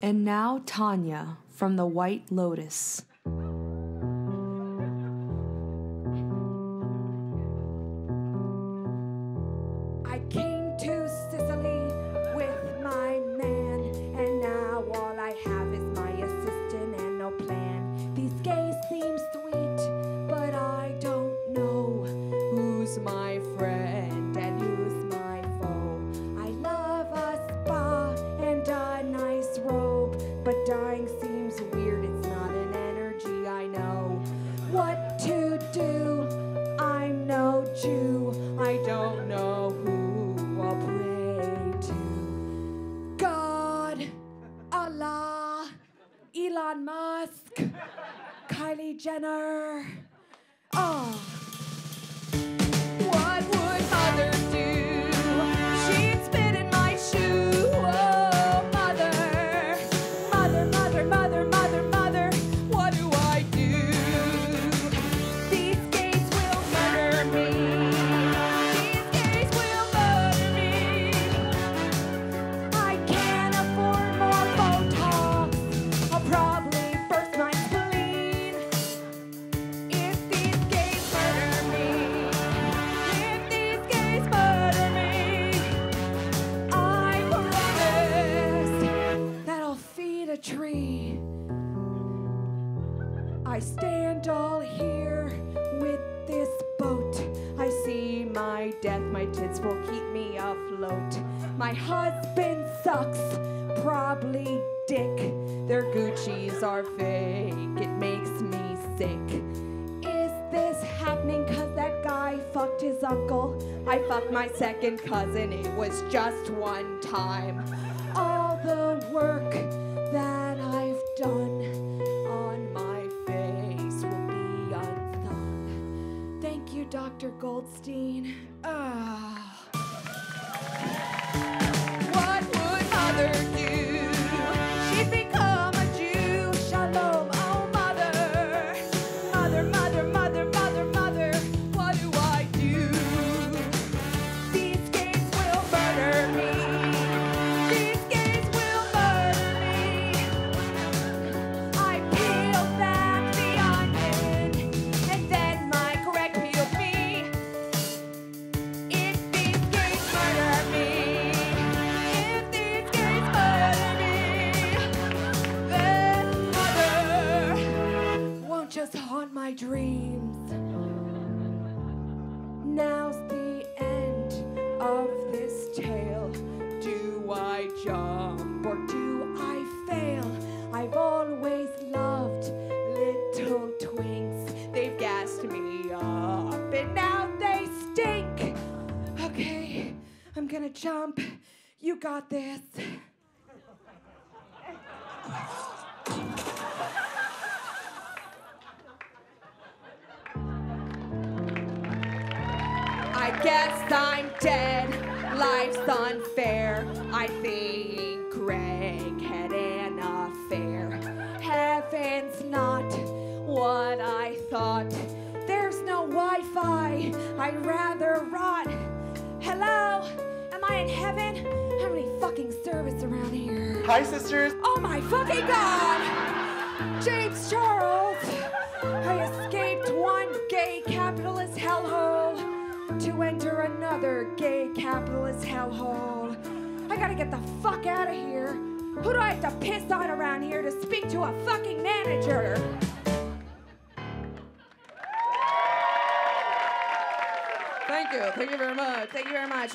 And now, Tanya from the White Lotus. Don't know who I'll pray to. God, Allah, Elon Musk, Kylie Jenner. Oh. I stand all here with this boat. I see my death, my tits will keep me afloat. My husband sucks, probably dick. Their Gucci's are fake, it makes me sick. Is this happening cause that guy fucked his uncle? I fucked my second cousin, it was just one time. All the work that I've done Dr. Goldstein. Ah. My dreams. Now's the end of this tale. Do I jump or do I fail? I've always loved little twinks. They've gassed me up and now they stink. Okay, I'm gonna jump. You got this. Guess I'm dead. Life's unfair. I think Greg had an affair. Heaven's not what I thought. There's no Wi Fi. I'd rather rot. Hello? Am I in heaven? How many fucking service around here? Hi, sisters. Oh my fucking god! James Charles! Gay capitalist hellhole. I gotta get the fuck out of here. Who do I have to piss on around here to speak to a fucking manager? Thank you. Thank you very much. Thank you very much.